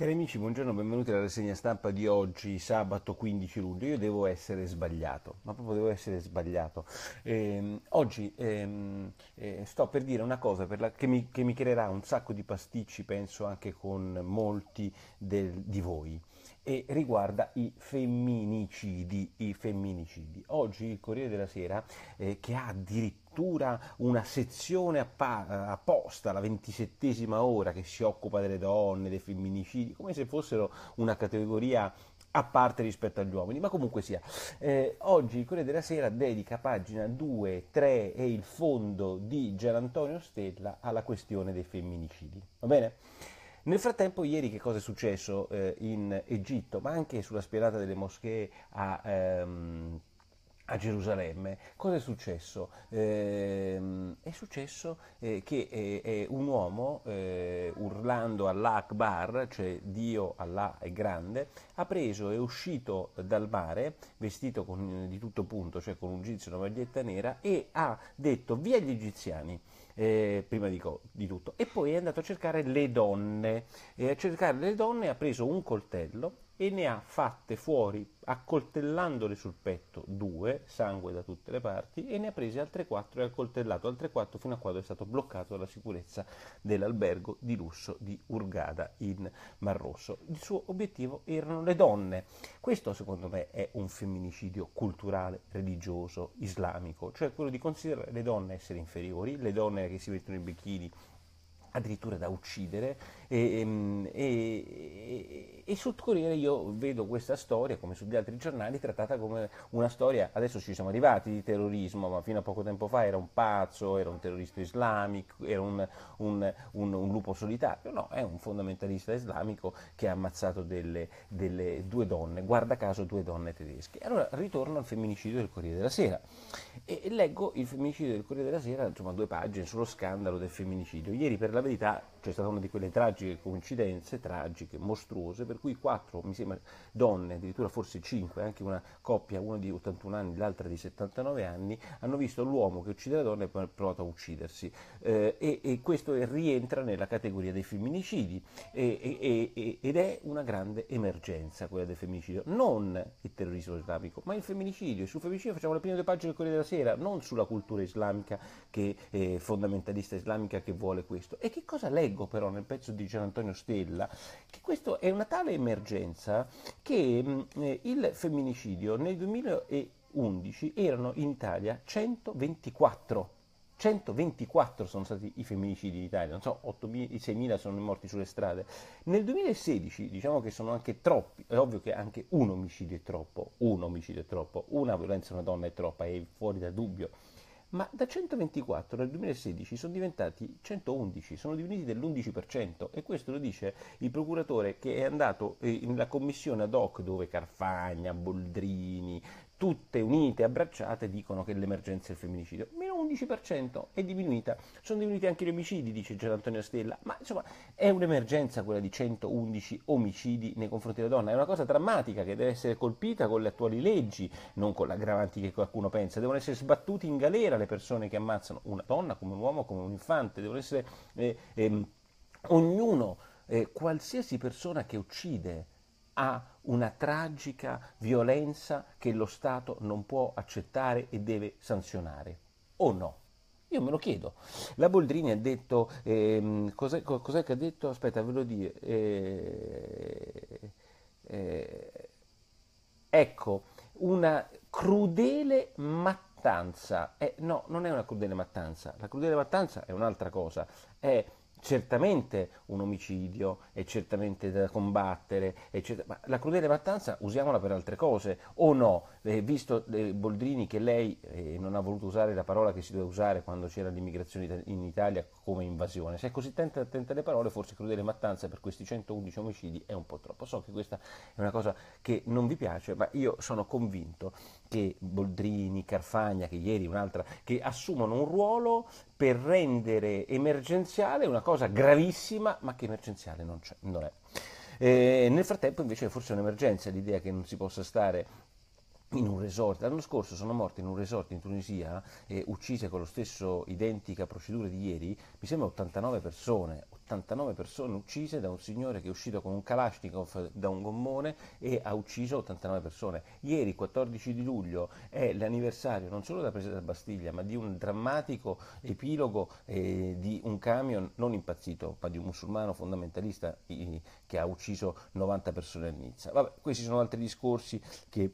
Cari amici, buongiorno, benvenuti alla rassegna stampa di oggi, sabato 15 luglio. Io devo essere sbagliato, ma proprio devo essere sbagliato. Eh, oggi ehm, eh, sto per dire una cosa per la, che, mi, che, mi, creerà un sacco di pasticci, penso anche con molti del, di voi, e riguarda i femminicidi. I femminicidi. Oggi il Corriere della Sera, eh, che ha addirittura una sezione apposta, la ventisettesima ora, che si occupa delle donne, dei femminicidi, come se fossero una categoria a parte rispetto agli uomini, ma comunque sia. Eh, oggi il Corriere della Sera dedica pagina 2, 3 e il fondo di Gian Antonio Stella alla questione dei femminicidi. Va bene? Nel frattempo, ieri che cosa è successo eh, in Egitto, ma anche sulla spianata delle moschee a ehm, a Gerusalemme. Cosa è successo? Eh, è successo eh, che eh, un uomo, eh, urlando all'Akbar, cioè Dio Allah è grande, ha preso e uscito dal mare, vestito con, di tutto punto, cioè con un jeans e una maglietta nera, e ha detto via gli egiziani. Eh, prima di, di, tutto, e poi è andato a cercare le donne, e a cercare le donne ha preso un coltello e ne ha fatte fuori, accoltellandole sul petto, due, sangue da tutte le parti, e ne ha prese altre quattro e ha accoltellato altre quattro fino a quando è stato bloccato dalla sicurezza dell'albergo di lusso di Urgada in Mar Rosso. Il suo obiettivo erano le donne. Questo secondo me è un femminicidio culturale, religioso, islamico, cioè quello di considerare le donne essere inferiori, le donne che si mettono in bikini addirittura da uccidere. E, ehm, e, e, e, sul Corriere io vedo questa storia come sugli altri giornali trattata come una storia adesso ci siamo arrivati di terrorismo ma fino a poco tempo fa era un pazzo era un terrorista islamico era un, un, un, un lupo solitario. No è un fondamentalista islamico che ha ammazzato delle, delle due donne guarda caso due donne tedesche. Allora ritorno al femminicidio del Corriere della Sera. E leggo il femminicidio del Corriere della Sera insomma due pagine sullo scandalo del femminicidio. Ieri per la la verità c'è stata una di quelle tragiche coincidenze, tragiche, mostruose, per cui quattro, mi sembra, donne, addirittura forse cinque, anche una coppia, una di 81 anni, l'altra di 79 anni, hanno visto l'uomo che uccide la donna e poi ha provato a uccidersi. Eh, e, e, questo rientra nella categoria dei femminicidi e, e, ed è una grande emergenza quella del femminicidio, non il terrorismo islamico, ma il femminicidio. E sul femminicidio facciamo le prime due pagine del Corriere della Sera, non sulla cultura islamica, che, eh, fondamentalista islamica che vuole questo. Che cosa leggo però nel pezzo di Gian Antonio Stella? Che questo è una tale emergenza che mh, eh, il femminicidio nel 2011 erano in Italia 124. 124 sono stati i femminicidi in Italia, non so, 6.000 sono morti sulle strade. Nel 2016 diciamo che sono anche troppi, è ovvio che anche un omicidio è troppo, un omicidio è troppo, una violenza a una donna è troppa, è fuori da dubbio ma da 124 nel 2016 sono diventati 111, sono diminuiti dell'11% e questo lo dice il procuratore che è andato eh, nella commissione ad hoc dove Carfagna, Boldrini, tutte unite, abbracciate, dicono che l'emergenza è il femminicidio. Meno 11% è diminuita. Sono diminuiti anche gli omicidi, dice Gian Antonio Stella, ma insomma è un'emergenza quella di 111 omicidi nei confronti della donna. È una cosa drammatica che deve essere colpita con le attuali leggi, non con le aggravanti che qualcuno pensa. Devono essere sbattuti in galera le persone che ammazzano una donna come un uomo, come un infante. Devono essere eh, eh, ognuno, eh, qualsiasi persona che uccide ha una tragica violenza che lo Stato non può accettare e deve sanzionare. O no? Io me lo chiedo. La Boldrini ha detto, ehm, cos'è, cos'è, che ha detto? Aspetta, ve lo dico. Eh, eh, ecco, una crudele mattanza. Eh, no, non è una crudele mattanza. La crudele mattanza è un'altra cosa. È certamente un omicidio, è certamente da combattere, eccetera. ma la crudele mattanza usiamola per altre cose, o no? Eh, visto eh, Boldrini che lei eh, non ha voluto usare la parola che si doveva usare quando c'era l'immigrazione in Italia come invasione, se è così attenta, attenta alle parole, forse crudele mattanza per questi 111 omicidi è un po' troppo. So che questa è una cosa che non vi piace, ma io sono convinto che Boldrini, Carfagna, che ieri un'altra, che assumono un ruolo per rendere emergenziale una cosa gravissima, ma che emergenziale non, non è. Eh, nel frattempo invece forse è un'emergenza l'idea che non si possa stare in un resort. L'anno scorso sono morte in un resort in Tunisia e uccise con lo stesso identica procedura di ieri, mi sembra 89 persone, 89 persone uccise da un signore che è uscito con un Kalashnikov da un gommone e ha ucciso 89 persone. Ieri, 14 di luglio, è l'anniversario non solo della presa della Bastiglia, ma di un drammatico epilogo eh, di un camion non impazzito, ma di un musulmano fondamentalista eh, che ha ucciso 90 persone a Nizza. Vabbè, questi sono altri discorsi che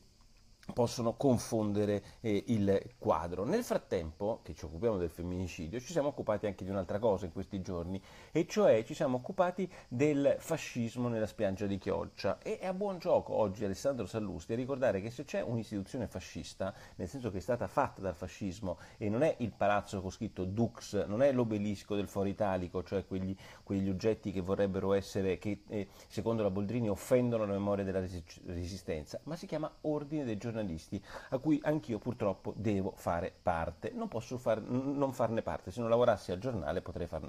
possono confondere eh, il quadro. Nel frattempo, che ci occupiamo del femminicidio, ci siamo occupati anche di un'altra cosa in questi giorni, e cioè ci siamo occupati del fascismo nella spiaggia di Chioggia. E è a buon gioco oggi Alessandro Sallusti a ricordare che se c'è un'istituzione fascista, nel senso che è stata fatta dal fascismo, e non è il palazzo con scritto Dux, non è l'obelisco del Foro Italico, cioè quegli, quegli oggetti che vorrebbero essere, che eh, secondo la Boldrini offendono la memoria della resistenza, ma si chiama Ordine dei giornalisti giornalisti a cui anch'io purtroppo devo fare parte. Non posso far, non farne parte, se non lavorassi al giornale potrei far,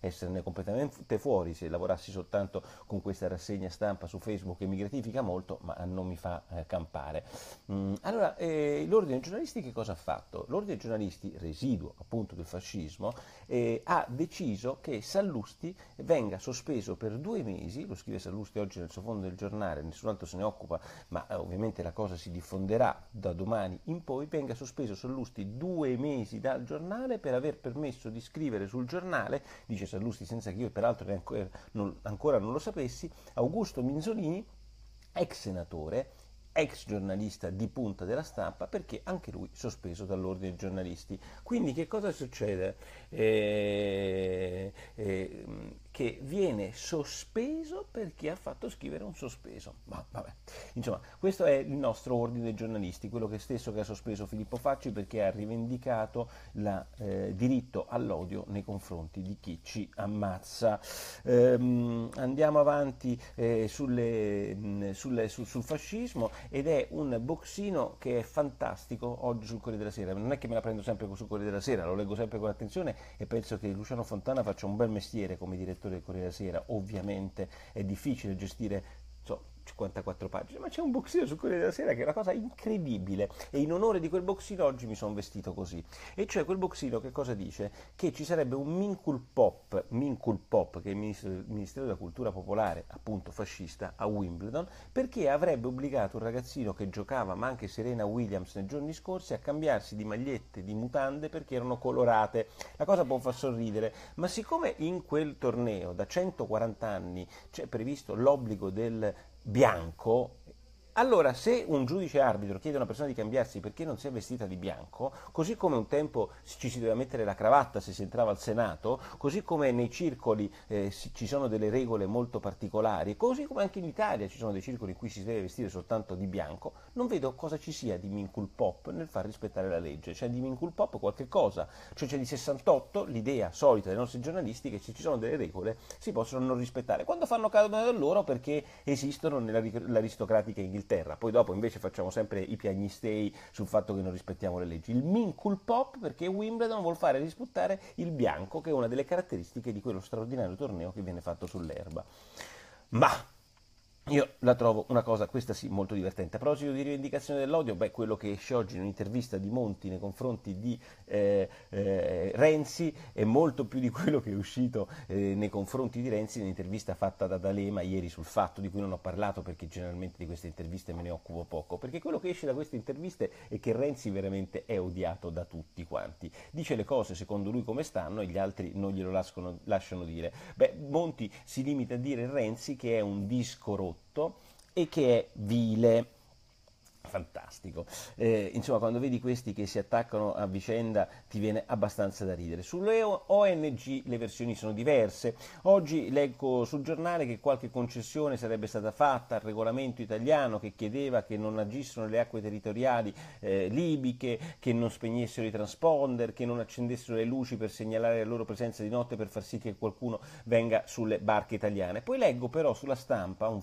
esserne completamente fuori, se lavorassi soltanto con questa rassegna stampa su Facebook che mi gratifica molto ma non mi fa eh, campare. Mm, allora, eh, l'ordine dei giornalisti che cosa ha fatto? L'ordine dei giornalisti, residuo appunto del fascismo, eh, ha deciso che Sallusti venga sospeso per due mesi, lo scrive Sallusti oggi nel suo fondo del giornale, nessun altro se ne occupa, ma eh, ovviamente la cosa si diffonderà da domani in poi, venga sospeso Sallusti due mesi dal giornale per aver permesso di scrivere sul giornale, dice Sallusti senza che io peraltro ancora non, ancora non lo sapessi, Augusto Minzolini, ex senatore, ex giornalista di punta della stampa, perché anche lui sospeso dall'ordine dei giornalisti. Quindi che cosa succede? Eh, eh, che viene sospeso perché ha fatto scrivere un sospeso. Ma vabbè, insomma, questo è il nostro ordine giornalisti, quello che stesso che ha sospeso Filippo Facci perché ha rivendicato il eh, diritto all'odio nei confronti di chi ci ammazza. Ehm, andiamo avanti eh, sulle, sulle, sul, sul fascismo ed è un boxino che è fantastico oggi sul Corriere della Sera. Non è che me la prendo sempre sul Corriere della Sera, lo leggo sempre con attenzione e penso che Luciano Fontana faccia un bel mestiere come direttore del Corriere della Sera, ovviamente è difficile gestire 54 pagine, ma c'è un boxino sul Corriere della Sera che è una cosa incredibile e in onore di quel boxino oggi mi sono vestito così. E cioè quel boxino che cosa dice? Che ci sarebbe un Mincul Pop, Mincul Pop che è il Ministero, Ministero della Cultura Popolare, appunto fascista, a Wimbledon, perché avrebbe obbligato un ragazzino che giocava, ma anche Serena Williams nei giorni scorsi, a cambiarsi di magliette, di mutande perché erano colorate. La cosa può far sorridere, ma siccome in quel torneo da 140 anni c'è previsto l'obbligo del bianco allora, se un giudice arbitro chiede a una persona di cambiarsi perché non si è vestita di bianco, così come un tempo ci si doveva mettere la cravatta se si entrava al Senato, così come nei circoli eh, ci sono delle regole molto particolari, così come anche in Italia ci sono dei circoli in cui si deve vestire soltanto di bianco, non vedo cosa ci sia di mincul pop nel far rispettare la legge. C'è di mincul pop qualche cosa, cioè c'è di 68 l'idea solita dei nostri giornalisti che se ci sono delle regole si possono non rispettare. Quando fanno caso da loro perché esistono nell'aristocratica Inghilterra Inghilterra, poi dopo invece facciamo sempre i piagnistei sul fatto che non rispettiamo le leggi. Il Minkul Pop perché Wimbledon vuol fare rispettare il bianco, che è una delle caratteristiche di quello straordinario torneo che viene fatto sull'erba. Ma io la trovo una cosa, questa sì, molto divertente. A proposito di rivendicazione dell'odio, beh, quello che esce oggi in un'intervista di Monti nei confronti di eh, eh, Renzi è molto più di quello che è uscito eh, nei confronti di Renzi nell'intervista fatta da D'Alema ieri sul fatto di cui non ho parlato perché generalmente di queste interviste me ne occupo poco, perché quello che esce da queste interviste è che Renzi veramente è odiato da tutti quanti. Dice le cose secondo lui come stanno e gli altri non glielo lasciano, lasciano dire. Beh, Monti si limita a dire Renzi che è un disco rotto e che è vile fantastico. Eh, insomma, quando vedi questi che si attaccano a vicenda ti viene abbastanza da ridere. Sulle ONG le versioni sono diverse. Oggi leggo sul giornale che qualche concessione sarebbe stata fatta al regolamento italiano che chiedeva che non agissero nelle acque territoriali eh, libiche, che non spegnessero i transponder, che non accendessero le luci per segnalare la loro presenza di notte per far sì che qualcuno venga sulle barche italiane. Poi leggo però sulla stampa un,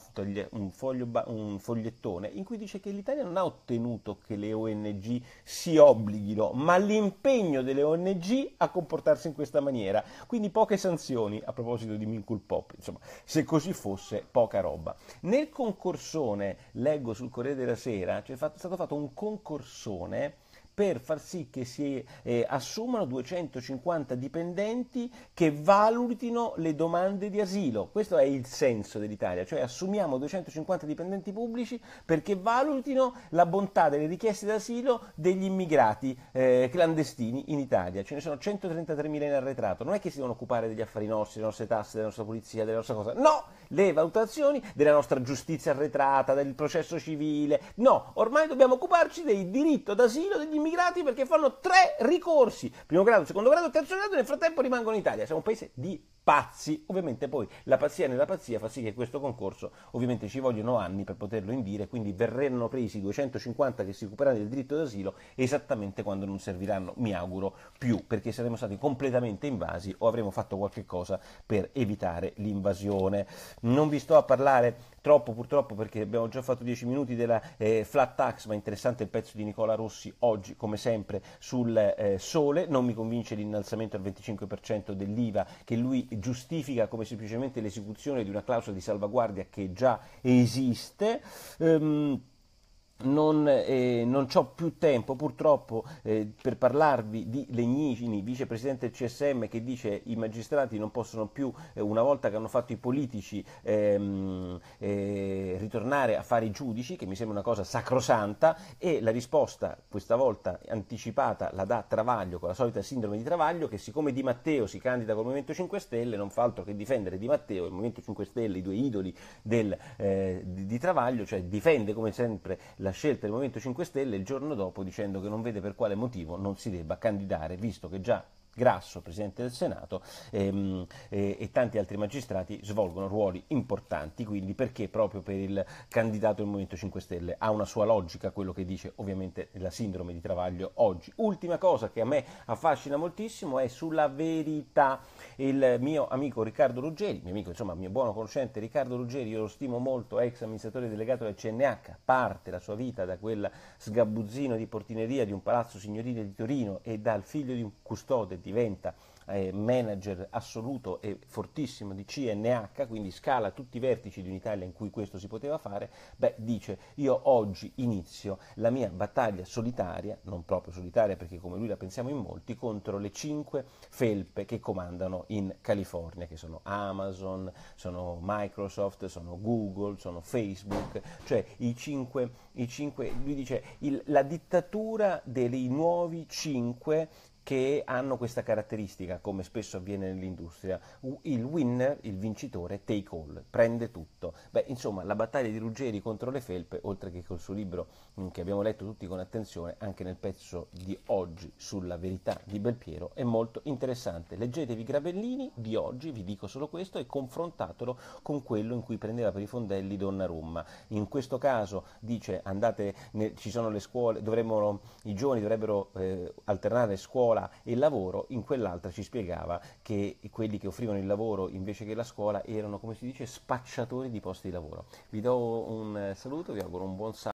un, foglio, un fogliettone in cui dice che l'Italia non ha ottenuto che le ONG si obblighino, ma l'impegno delle ONG a comportarsi in questa maniera. Quindi poche sanzioni a proposito di Minkul Pop. Insomma, se così fosse, poca roba. Nel concorsone, leggo sul Corriere della Sera, c'è stato fatto un concorsone per far sì che si eh, assumano 250 dipendenti che valutino le domande di asilo. Questo è il senso dell'Italia, cioè assumiamo 250 dipendenti pubblici perché valutino la bontà delle richieste d'asilo degli immigrati eh, clandestini in Italia. Ce ne sono 133.000 in arretrato. Non è che si devono occupare degli affari nostri, delle nostre tasse, della nostra polizia, della nostra cosa. No! Le valutazioni della nostra giustizia arretrata, del processo civile. No, ormai dobbiamo occuparci del diritto d'asilo degli immigrati perché fanno tre ricorsi, primo grado, secondo grado, terzo grado e nel frattempo rimangono in Italia. Siamo un paese di pazzi. Ovviamente poi la pazzia nella pazzia fa sì che questo concorso, ovviamente ci vogliono anni per poterlo indire, quindi verranno presi 250 che si occuperanno del diritto d'asilo esattamente quando non serviranno, mi auguro, più, perché saremo stati completamente invasi o avremo fatto qualche cosa per evitare l'invasione. Non vi sto a parlare troppo purtroppo perché abbiamo già fatto 10 minuti della eh, flat tax, ma interessante il pezzo di Nicola Rossi oggi come sempre sul eh, sole, non mi convince l'innalzamento al 25% dell'IVA che lui giustifica come semplicemente l'esecuzione di una clausola di salvaguardia che già esiste. Um, non, eh, non ho più tempo purtroppo eh, per parlarvi di Legnini, vicepresidente del CSM, che dice i magistrati non possono più, eh, una volta che hanno fatto i politici, ehm, eh, ritornare a fare i giudici, che mi sembra una cosa sacrosanta, e la risposta, questa volta anticipata, la dà Travaglio con la solita sindrome di Travaglio, che siccome Di Matteo si candida col Movimento 5 Stelle, non fa altro che difendere Di Matteo, il Movimento 5 Stelle, i due idoli del, eh, di, di Travaglio, cioè difende come sempre la scelta del Movimento 5 Stelle il giorno dopo dicendo che non vede per quale motivo non si debba candidare, visto che già Grasso, Presidente del Senato, ehm, e, e, tanti altri magistrati svolgono ruoli importanti, quindi perché proprio per il candidato del Movimento 5 Stelle ha una sua logica quello che dice ovviamente la sindrome di Travaglio oggi. Ultima cosa che a me affascina moltissimo è sulla verità. Il mio amico Riccardo Ruggeri, mio amico, insomma, mio buono conoscente Riccardo Ruggeri, io lo stimo molto, ex amministratore delegato del CNH, parte la sua vita da quel sgabuzzino di portineria di un palazzo signorile di Torino e dal figlio di un custode diventa eh, manager assoluto e fortissimo di CNH, quindi scala tutti i vertici di un'Italia in cui questo si poteva fare, beh, dice io oggi inizio la mia battaglia solitaria, non proprio solitaria perché come lui la pensiamo in molti, contro le cinque felpe che comandano in California, che sono Amazon, sono Microsoft, sono Google, sono Facebook, cioè i cinque, i cinque lui dice il, la dittatura dei nuovi cinque che hanno questa caratteristica, come spesso avviene nell'industria, il winner, il vincitore, take all, prende tutto. Beh, insomma, la battaglia di Ruggeri contro le felpe, oltre che col suo libro mm, che abbiamo letto tutti con attenzione, anche nel pezzo di oggi sulla verità di Belpiero, è molto interessante. Leggetevi Gravellini di oggi, vi dico solo questo, e confrontatelo con quello in cui prendeva per i fondelli Donnarumma. In questo caso dice, andate, ci sono le scuole, dovremmo, i giovani dovrebbero eh, alternare scuola scuola e lavoro, in quell'altra ci spiegava che quelli che offrivano il lavoro invece che la scuola erano, come si dice, spacciatori di posti di lavoro. Vi do un saluto, vi auguro un buon sabato.